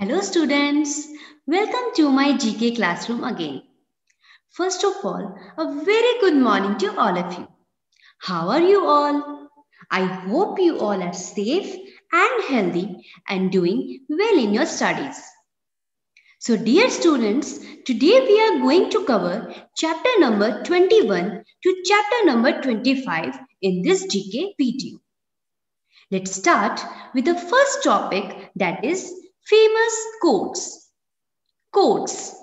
Hello students, welcome to my GK classroom again. First of all, a very good morning to all of you. How are you all? I hope you all are safe and healthy and doing well in your studies. So dear students, today we are going to cover chapter number 21 to chapter number 25 in this GK video. Let's start with the first topic that is Famous quotes. Quotes.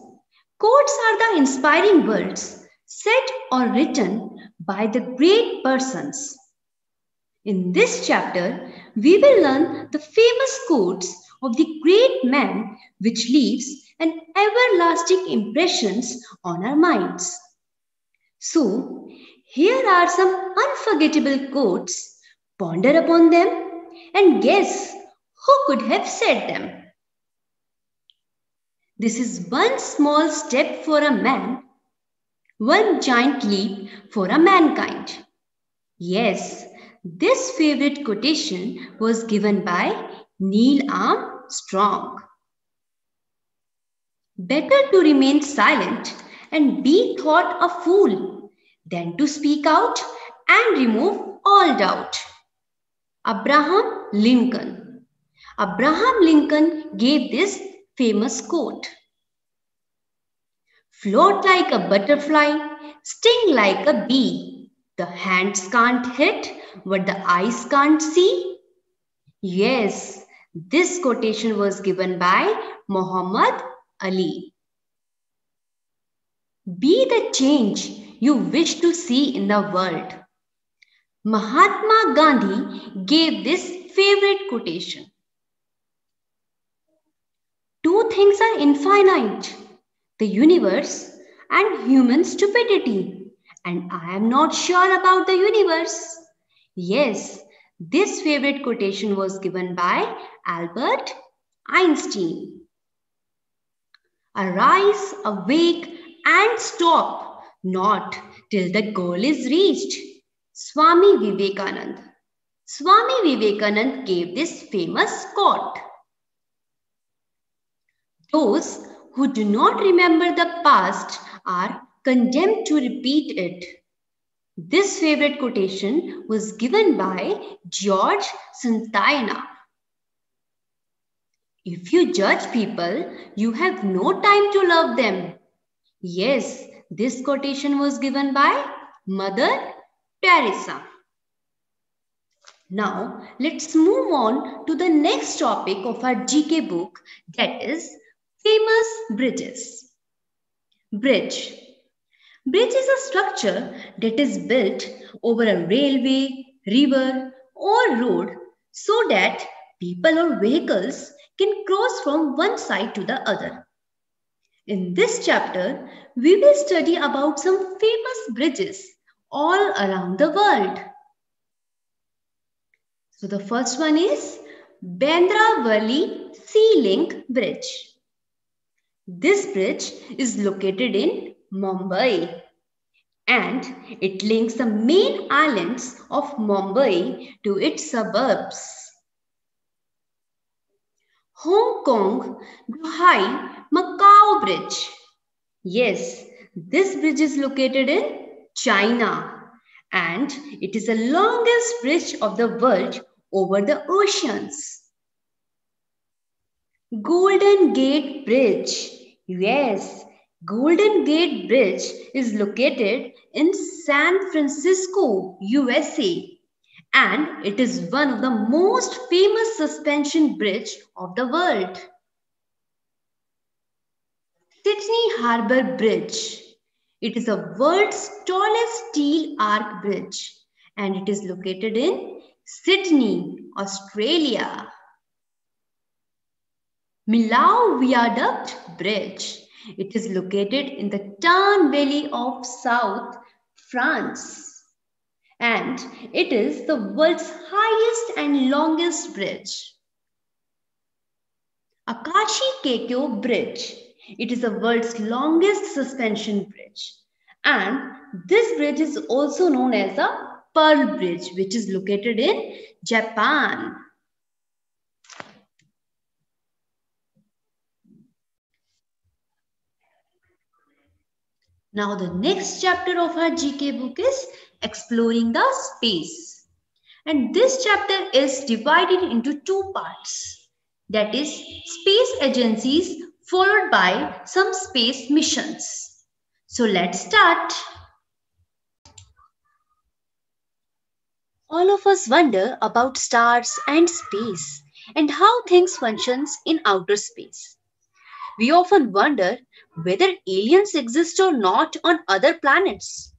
Quotes are the inspiring words said or written by the great persons. In this chapter, we will learn the famous quotes of the great man which leaves an everlasting impressions on our minds. So, here are some unforgettable quotes. Ponder upon them and guess who could have said them. This is one small step for a man, one giant leap for a mankind. Yes, this favorite quotation was given by Neil Armstrong. Better to remain silent and be thought a fool than to speak out and remove all doubt. Abraham Lincoln. Abraham Lincoln gave this famous quote. Float like a butterfly, sting like a bee. The hands can't hit what the eyes can't see. Yes, this quotation was given by Muhammad Ali. Be the change you wish to see in the world. Mahatma Gandhi gave this favorite quotation. Two things are infinite the universe and human stupidity. And I am not sure about the universe. Yes, this favorite quotation was given by Albert Einstein. Arise, awake, and stop, not till the goal is reached. Swami Vivekanand. Swami Vivekanand gave this famous quote. Those who do not remember the past are condemned to repeat it. This favorite quotation was given by George Santayana. If you judge people, you have no time to love them. Yes, this quotation was given by Mother Teresa. Now, let's move on to the next topic of our GK book that is famous bridges. Bridge. Bridge is a structure that is built over a railway, river or road so that people or vehicles can cross from one side to the other. In this chapter, we will study about some famous bridges all around the world. So the first one is Bandra Worli Sea Link Bridge. This bridge is located in Mumbai and it links the main islands of Mumbai to its suburbs. Hong Kong Zhuhai Macau Bridge. Yes, this bridge is located in China and it is the longest bridge of the world over the oceans. Golden Gate Bridge. Yes, Golden Gate Bridge is located in San Francisco, USA. And it is one of the most famous suspension bridge of the world. Sydney Harbour Bridge. It is the world's tallest steel arch bridge and it is located in Sydney, Australia. Millau Viaduct Bridge. It is located in the Tarn Valley of South France. And it is the world's highest and longest bridge. Akashi Kaikyo Bridge. It is the world's longest suspension bridge. And this bridge is also known as the Pearl Bridge, which is located in Japan. Now the next chapter of our GK book is Exploring the Space. And this chapter is divided into two parts. That is space agencies followed by some space missions. So let's start. All of us wonder about stars and space and how things functions in outer space. We often wonder whether aliens exist or not on other planets.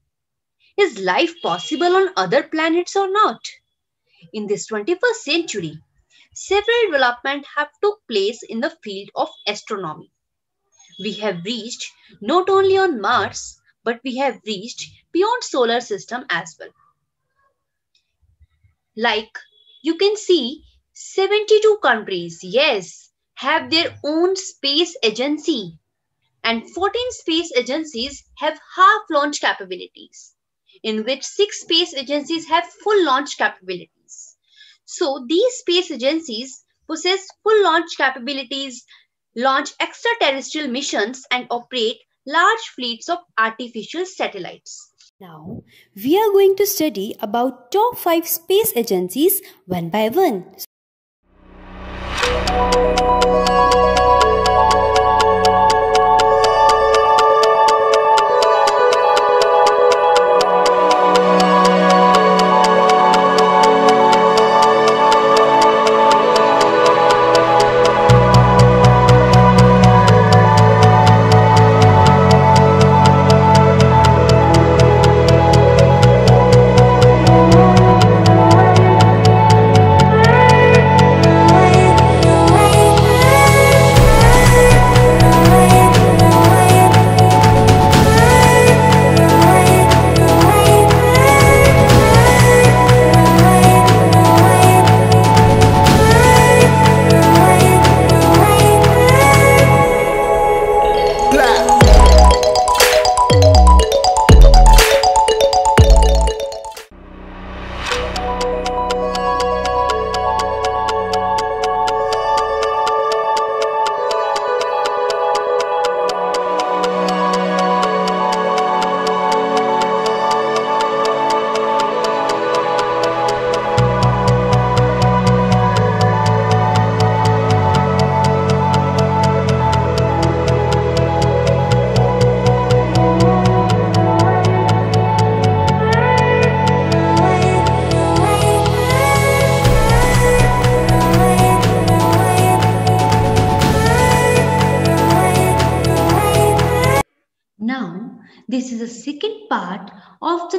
Is life possible on other planets or not? In this 21st century, several developments have took place in the field of astronomy. We have reached not only on Mars, but we have reached beyond solar system as well. Like you can see 72 countries, yes, have their own space agency and 14 space agencies have half launch capabilities in which six space agencies have full launch capabilities. So these space agencies possess full launch capabilities, launch extraterrestrial missions, and operate large fleets of artificial satellites. Now, we are going to study about top 5 space agencies one by one.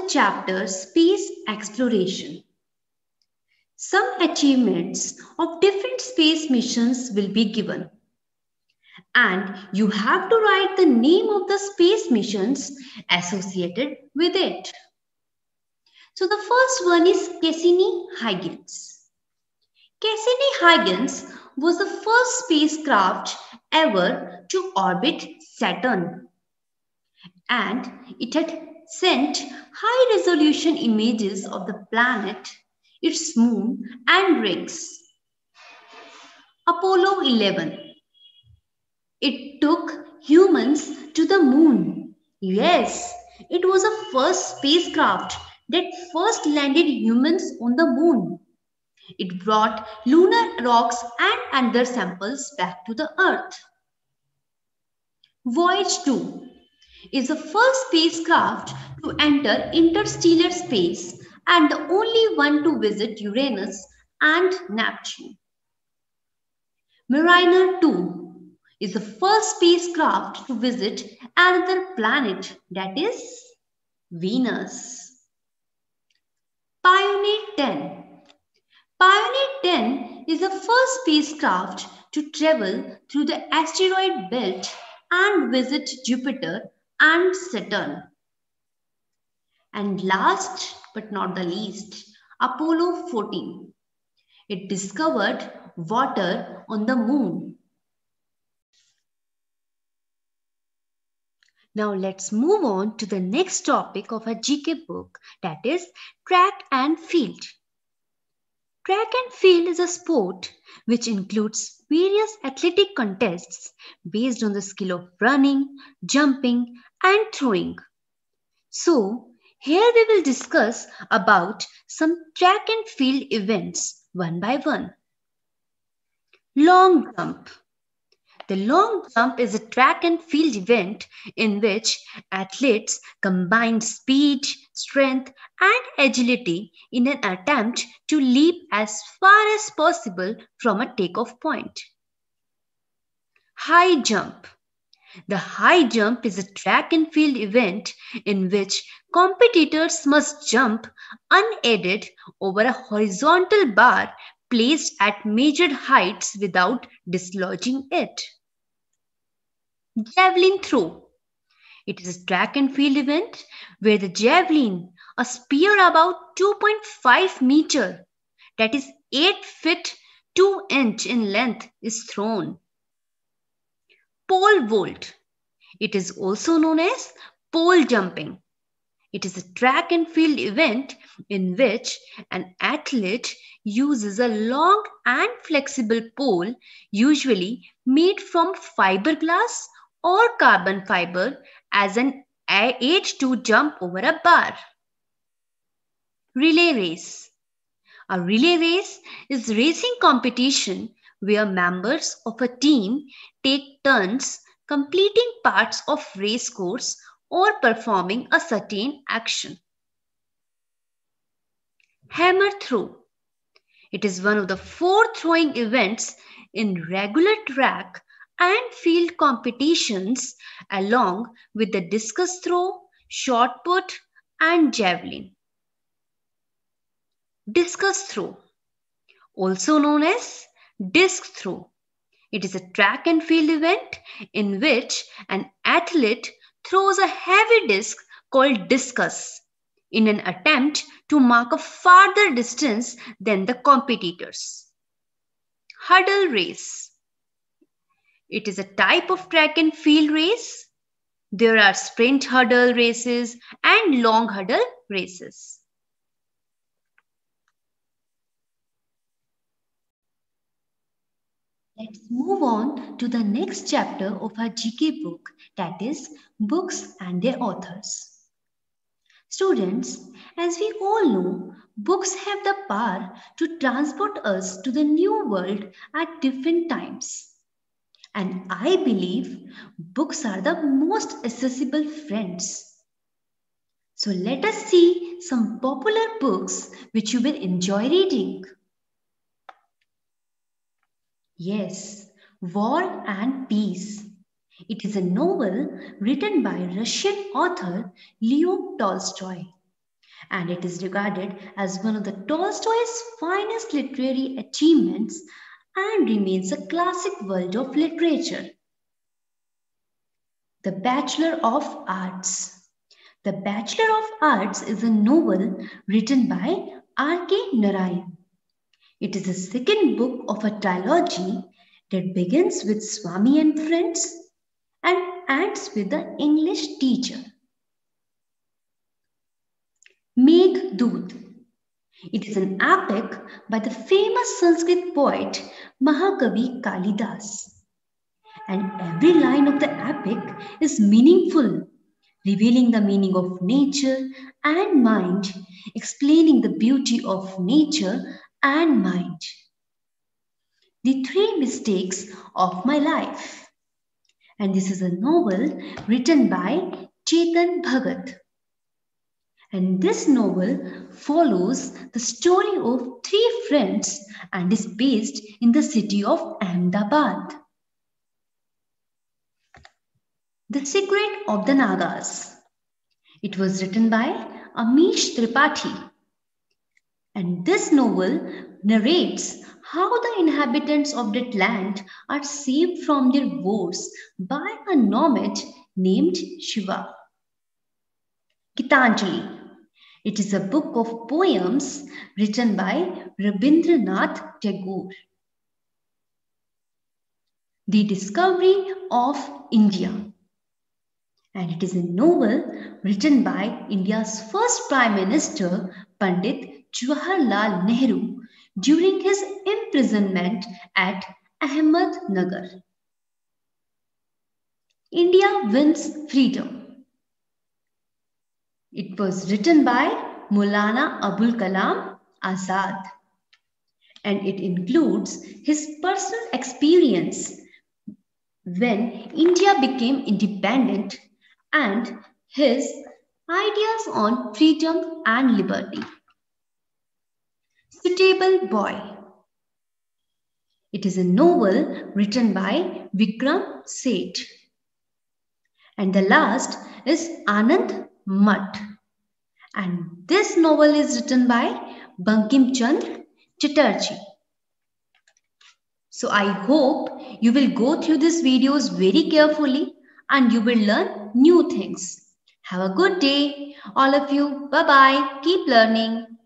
Chapter Space Exploration. Some achievements of different space missions will be given. And you have to write the name of the space missions associated with it. So the first one is Cassini-Huygens. Cassini-Huygens was the first spacecraft ever to orbit Saturn and it had sent high resolution images of the planet, its moon, and rings. Apollo 11. It took humans to the moon. Yes, it was the first spacecraft that first landed humans on the moon. It brought lunar rocks and other samples back to the Earth. Voyager 2 is the first spacecraft to enter interstellar space and the only one to visit Uranus and Neptune. Mariner 2 is the first spacecraft to visit another planet, that is Venus. Pioneer 10 Pioneer 10 is the first spacecraft to travel through the asteroid belt and visit Jupiter and Saturn. And last but not the least, Apollo 14. It discovered water on the moon. Now let's move on to the next topic of our GK book that is track and field. Track and field is a sport which includes various athletic contests based on the skill of running, jumping, and throwing. So, here we will discuss about some track and field events one by one. Long jump. The long jump is a track and field event in which athletes combine speed, strength, and agility in an attempt to leap as far as possible from a takeoff point. High jump. The high jump is a track and field event in which competitors must jump unaided over a horizontal bar placed at measured heights without dislodging it. Javelin throw. It is a track and field event where the javelin, a spear about 2.5 meter, that is 8 feet 2 inch in length, is thrown. Pole vault. It is also known as pole jumping. It is a track and field event in which an athlete uses a long and flexible pole, usually made from fiberglass or carbon fiber as an aid to jump over a bar. Relay race. A relay race is racing competition where members of a team take turns completing parts of race course or performing a certain action. Hammer throw. It is one of the four throwing events in regular track and field competitions along with the discus throw, shot put and javelin. Discus throw, also known as disc throw. It is a track and field event in which an athlete throws a heavy disc called discus in an attempt to mark a farther distance than the competitors. Hurdle race. It is a type of track and field race. There are sprint hurdle races and long hurdle races. Let's move on to the next chapter of our GK book that is books and their authors. Students, as we all know, books have the power to transport us to the new world at different times. And I believe books are the most accessible friends. So let us see some popular books which you will enjoy reading. Yes, War and Peace. It is a novel written by Russian author Leo Tolstoy. And it is regarded as one of the Tolstoy's finest literary achievements and remains a classic world of literature. The Bachelor of Arts. The Bachelor of Arts is a novel written by R.K. Narayan. It is the second book of a trilogy that begins with Swami and friends and ends with the English teacher. Meghdoot. It is an epic by the famous Sanskrit poet Mahakavi Kalidas. And every line of the epic is meaningful, revealing the meaning of nature and mind, explaining the beauty of nature and mind. The Three Mistakes of My Life. And this is a novel written by Chetan Bhagat. And this novel follows the story of three friends and is based in the city of Ahmedabad. The Secret of the Nagas. It was written by Amish Tripathi. And this novel narrates how the inhabitants of that land are saved from their woes by a nomad named Shiva. Gitanjali. It is a book of poems written by Rabindranath Tagore. The Discovery of India. And it is a novel written by India's first Prime Minister, Pandit Jawaharlal Nehru, during his imprisonment at Ahmednagar. India wins freedom. It was written by Maulana Abul Kalam Azad and it includes his personal experience when India became independent and his ideas on freedom and liberty. Suitable Boy It is a novel written by Vikram Seth. And the last is Anand Math. And this novel is written by Bankim Chand Chatterjee. So I hope you will go through these videos very carefully and you will learn new things. Have a good day, all of you. Bye bye. Keep learning.